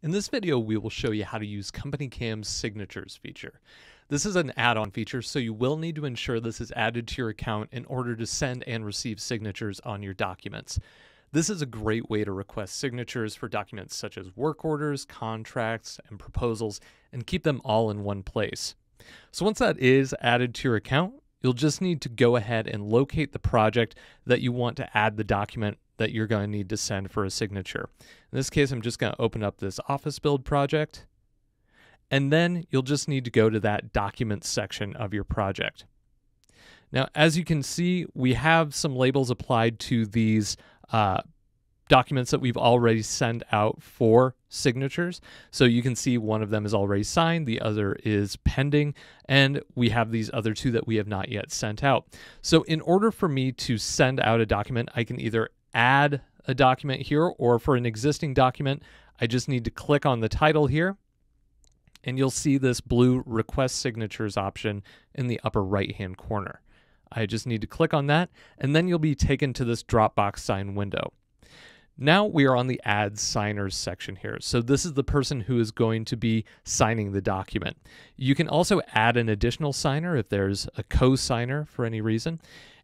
In this video, we will show you how to use CompanyCam's signatures feature. This is an add-on feature, so you will need to ensure this is added to your account in order to send and receive signatures on your documents. This is a great way to request signatures for documents such as work orders, contracts, and proposals, and keep them all in one place. So once that is added to your account, you'll just need to go ahead and locate the project that you want to add the document that you're going to need to send for a signature. In this case, I'm just going to open up this office build project. And then you'll just need to go to that documents section of your project. Now, as you can see, we have some labels applied to these uh, documents that we've already sent out for signatures. So you can see one of them is already signed, the other is pending, and we have these other two that we have not yet sent out. So in order for me to send out a document, I can either add a document here, or for an existing document, I just need to click on the title here, and you'll see this blue request signatures option in the upper right hand corner. I just need to click on that, and then you'll be taken to this Dropbox sign window. Now we are on the add signers section here. So this is the person who is going to be signing the document. You can also add an additional signer if there's a co-signer for any reason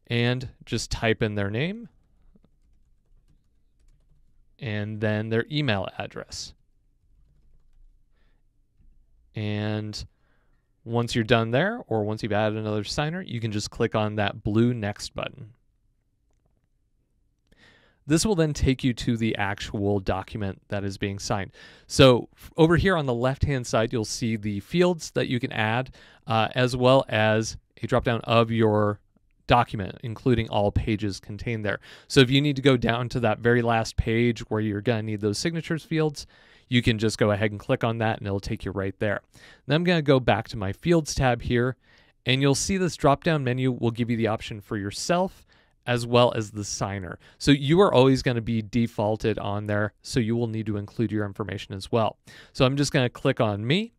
and just type in their name and then their email address. And once you're done there, or once you've added another signer, you can just click on that blue next button. This will then take you to the actual document that is being signed. So over here on the left-hand side, you'll see the fields that you can add, uh, as well as a dropdown of your document, including all pages contained there. So if you need to go down to that very last page where you're going to need those signatures fields, you can just go ahead and click on that and it'll take you right there. Then I'm going to go back to my fields tab here and you'll see this drop down menu will give you the option for yourself as well as the signer. So you are always going to be defaulted on there. So you will need to include your information as well. So I'm just going to click on me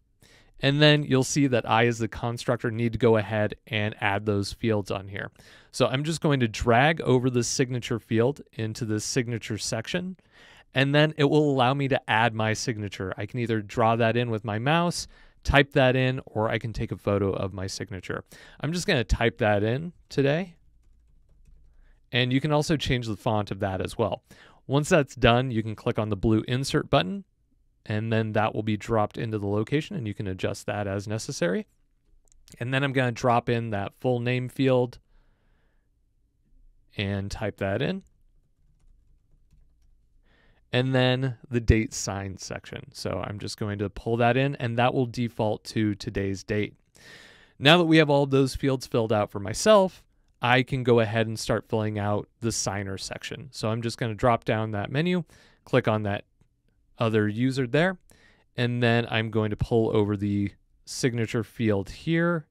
and then you'll see that I, as the constructor, need to go ahead and add those fields on here. So I'm just going to drag over the signature field into the signature section, and then it will allow me to add my signature. I can either draw that in with my mouse, type that in, or I can take a photo of my signature. I'm just going to type that in today. And you can also change the font of that as well. Once that's done, you can click on the blue insert button and then that will be dropped into the location and you can adjust that as necessary. And then I'm going to drop in that full name field and type that in. And then the date signed section. So I'm just going to pull that in and that will default to today's date. Now that we have all those fields filled out for myself, I can go ahead and start filling out the signer section. So I'm just going to drop down that menu, click on that other user there. And then I'm going to pull over the signature field here.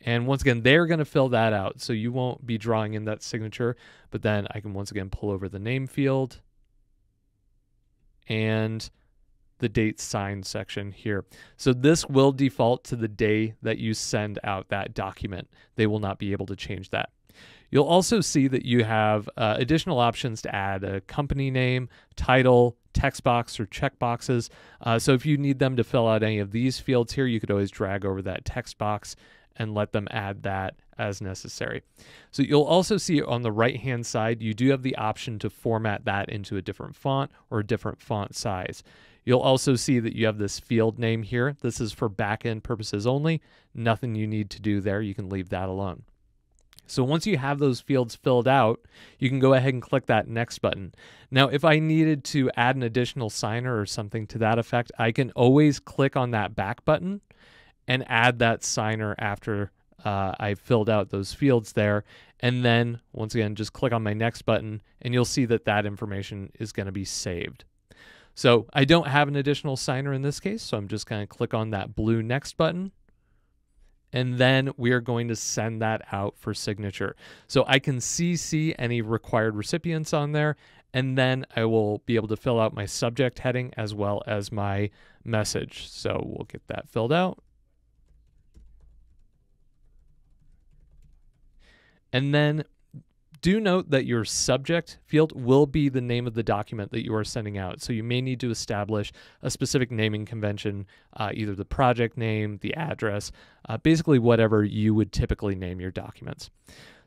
And once again, they're going to fill that out. So you won't be drawing in that signature, but then I can once again pull over the name field and the date signed section here. So this will default to the day that you send out that document. They will not be able to change that. You'll also see that you have uh, additional options to add a company name, title, text box, or check boxes. Uh, so if you need them to fill out any of these fields here, you could always drag over that text box and let them add that as necessary. So you'll also see on the right hand side, you do have the option to format that into a different font or a different font size. You'll also see that you have this field name here. This is for backend purposes only. Nothing you need to do there. You can leave that alone. So once you have those fields filled out, you can go ahead and click that next button. Now, if I needed to add an additional signer or something to that effect, I can always click on that back button and add that signer after uh, I filled out those fields there. And then once again, just click on my next button and you'll see that that information is going to be saved. So I don't have an additional signer in this case, so I'm just going to click on that blue next button and then we are going to send that out for signature. So I can CC any required recipients on there, and then I will be able to fill out my subject heading as well as my message. So we'll get that filled out. And then Do note that your subject field will be the name of the document that you are sending out. So you may need to establish a specific naming convention, uh, either the project name, the address, uh, basically whatever you would typically name your documents.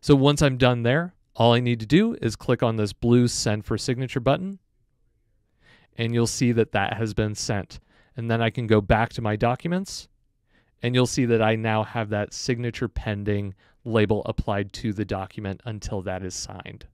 So once I'm done there, all I need to do is click on this blue send for signature button and you'll see that that has been sent. And then I can go back to my documents and you'll see that I now have that signature pending label applied to the document until that is signed.